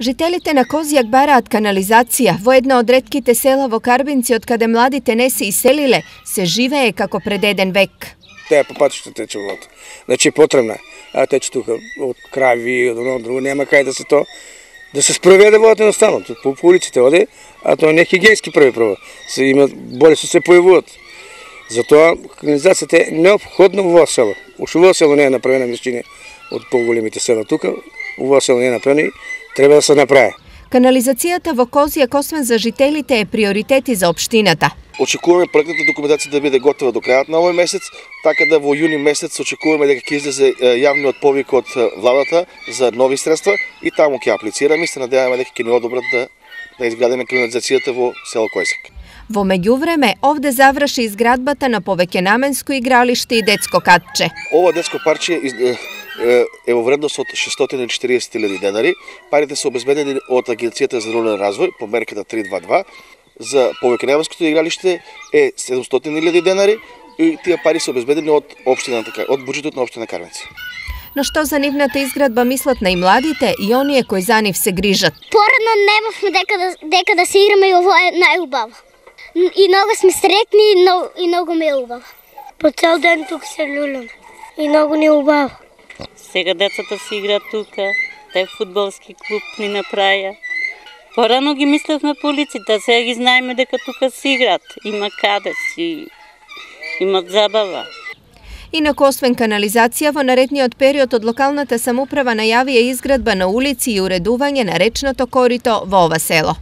Жителите на Козјак бараат канализација. Во една од редките села во Карбинци, од каде младите не се иселиле, се живее како пред еден век. Теа по патишта тече вода. Значи потребна. А тече тука од крави, од оно друго, нема кај да се то да се спроведе водата едноставно. По, по улиците оде, а тоа не е хигиенски први прво. Се има боле се се појавуваат. Затоа канализацијата е необходна во село. Уште во село не е направена мислини од поголемите села тука, во село не е направена треба да се направи. Канализацијата во Козија освен за жителите е приоритети за општината. Очекуваме проектната документација да биде готова до крајот на овој месец, така да во јуни месец очекуваме дека ќе излезе јавниот повик од владата за нови средства и таму ќе аплицираме и се надеваме дека ќе ни одобрат да да изградиме канализацијата во село Којсак. Во меѓувреме, овде заврши изградбата на повеќенаменско игралиште и детско катче. Ова детско парче е во вредност од 640.000 денари. Парите се обезбедени од Агенцијата за рурален развој по мерката 322. За повеќенаменското игралиште е 700.000 денари и тие пари се обезбедени од општината од буџетот на општина Карвенци. Но што за нивната изградба мислат на и младите и оние кои за нив се грижат? Порано немавме дека да, дека да се играме и ово е најубаво. И много сме сретни и много, и много ми е убаво. По цел ден тук се люлям и много ни е убаво. Сега децата си играат тука, тај фудбалски клуб ни направија. Порано ги мислевме по улиците, сега ги знаеме дека тука си играат. Има каде си, имат забава. Инаку, освен канализација, во наредниот период од локалната самуправа најавија изградба на улици и уредување на речното корито во ова село.